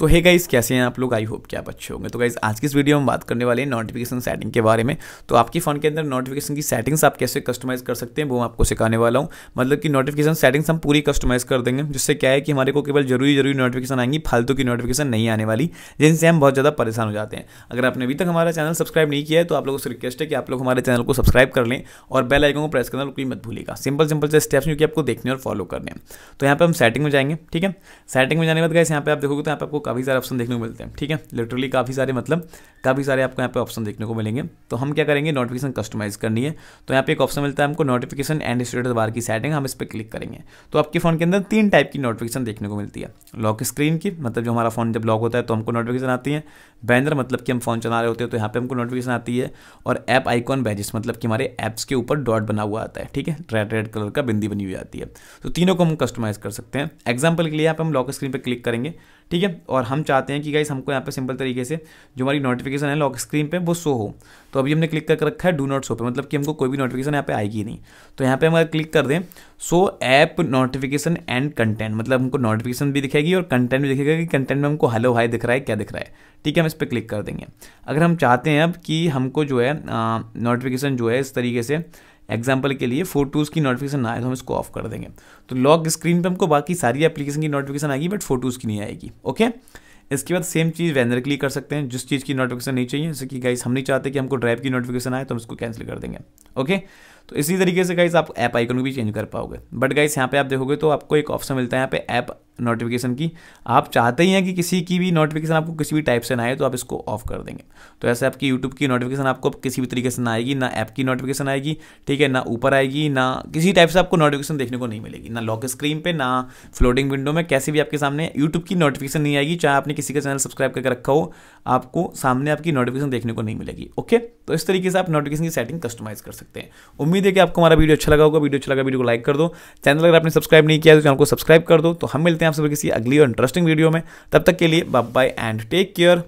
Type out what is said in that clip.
तो hey guys कैसे हैं आप लोग? आई होप कि आप अच्छे होंगे। तो गाइस आज की इस वीडियो में बात करने वाले हैं नोटिफिकेशन सेटिंग के बारे में। तो आपके फ़ोन के अंदर नोटिफिकेशन की सेटिंग्स आप कैसे कस्टमाइज़ कर सकते हैं, वो मैं आपको सिखाने वाला हूँ। मतलब कि नोटिफिकेशन सेटिंग्स हम पूरी कस्टमाइज़ कर देंगे, जिससे क्या है कि हमारे को केवल ज़रूरी ज़रूरी नोटिफिकेशन आएँगी, फालतू की नोटिफिकेशन नहीं आने वाली, जिनसे हम बहुत ज़्यादा परेशान हो जाते हैं। अगर आपने अभी तक हमारा चैनल सब्सक्राइब नहीं किया है तो आप लोगों से रिक्वेस्ट है कि आप लोग हमारे चैनल को सब्सक्राइब कर लें और बेल आइकन को प्रेस करना बिल्कुल मत भूलिएगा। सिंपल सिंपल से स्टेप्स जो कि आपको देखने और फॉलो करने हैं। तो यहाँ पर हम सेटिंग में जाएँगे, ठीक है? सेटिंग में जाने के बाद गए यहाँ पे आप देखोगे तो यहाँ पर आपको काफ़ी सारे ऑप्शन देखने को मिलते हैं, ठीक है? लिटरली काफ़ी सारे मतलब काफ़ी सारे आपको यहाँ पे ऑप्शन देखने को मिलेंगे। तो हम क्या करेंगे? नोटिफिकेशन कस्टमाइज करनी है। तो यहाँ पे एक ऑप्शन मिलता है हमको नोटिफिकेशन एंड स्टेटस बार की सेटिंग हम इस पर क्लिक करेंगे। तो आपके फ़ोन के अंदर तीन टाइप की नोटिफिकेशन देखने को मिलती है। लॉक स्क्रीन की मतलब जो हमारा फ़ोन जब लॉक होता है तो हमको नोटिफिकेशन आती है। बैनर मतलब कि हम फ़ोन चला रहे होते हैं तो यहाँ पे हमको नोटिफिकेशन आती है। और ऐप आइकॉन बैजिस मतलब कि हमारे ऐप्स के ऊपर डॉट बना हुआ आता है, ठीक है? रेड रेड कलर का बिंदी बनी हुई आती है। तो तीनों को हम कस्टमाइज़ कर सकते हैं। एग्ज़ाम्पल के लिए यहाँ पे हम लॉक स्क्रीन पर क्लिक करेंगे। ठीक है? और हम चाहते हैं कि गाइस हमको यहाँ पे सिंपल तरीके से जो हमारी नोटिफिकेशन है लॉक स्क्रीन पे वो शो हो। तो अभी हमने क्लिक करके रखा है डू नॉट शो पे। मतलब कि हमको कोई भी नोटिफिकेशन यहाँ पे आएगी नहीं। तो यहाँ पे हम अगर क्लिक कर दें so app notification and content मतलब हमको नोटिफिकेशन भी दिखेगी और कंटेंट भी दिखेगा कि कंटेंट में हमको हेलो हाई दिख रहा है, क्या दिख रहा है। ठीक है? हम इस पर क्लिक कर देंगे। अगर हम चाहते हैं अब कि हमको जो है नोटिफिकेशन जो है इस तरीके से एग्ज़ाम्पल के लिए फ़ोटोज़ की नोटिफिकेशन आए तो हम इसको ऑफ़ कर देंगे। तो लॉक स्क्रीन पर हमको बाकी सारी एप्लीकेशन की नोटिफिकेशन आएगी बट फ़ोटोज़ की नहीं आएगी ओके इसके बाद सेम चीज़ वैनर क्लिक कर सकते हैं, जिस चीज़ की नोटिफिकेशन नहीं चाहिए, जैसे कि गाइस हम नहीं चाहते कि हमको ड्राइव की नोटिफिकेशन आए तो हम इसको कैंसिल कर देंगे ओके तो इसी तरीके से गाइस आप ऐप आइकन को भी चेंज कर पाओगे। बट गाइस यहाँ पे आप देखोगे तो आपको एक ऑप्शन मिलता है, यहाँ पे ऐप नोटिफिकेशन की। आप चाहते ही हैं कि किसी की भी नोटिफिकेशन आपको किसी भी टाइप से ना आए तो आप इसको ऑफ़ कर देंगे। तो ऐसे आपकी यूट्यूब की नोटिफिकेशन आपको किसी भी तरीके से ना आएगी, ना ऐप की नोटिफिकेशन आएगी, ठीक है? ना ऊपर आएगी, ना किसी टाइप से आपको नोटिफिकेशन देखने को नहीं मिलेगी। ना लॉक स्क्रीन पर ना फ्लोटिंग विंडो में, कैसे भी आपके सामने यूट्यूब की नोटिफिकेशन नहीं आएगी, चाहे आपने किसी का चैनल सब्सक्राइब करके रखा हो, आपको सामने आपकी नोटिफिकेशन देखने को नहीं मिलेगी ओके तो इस तरीके से आप नोटिफिकेशन की सेटिंग कस्टमाइज कर सकते हैं। उम्मीद है कि आपको हमारा वीडियो अच्छा लगा होगा। वीडियो अच्छा लगा, वीडियो को लाइक कर दो। चैनल अगर आपने सब्सक्राइब नहीं किया तो चैनल को सब्सक्राइब कर दो। तो हम मिलते हैं आपसे किसी अगली और इंटरेस्टिंग वीडियो में। तब तक के लिए बाय एंड टेक केयर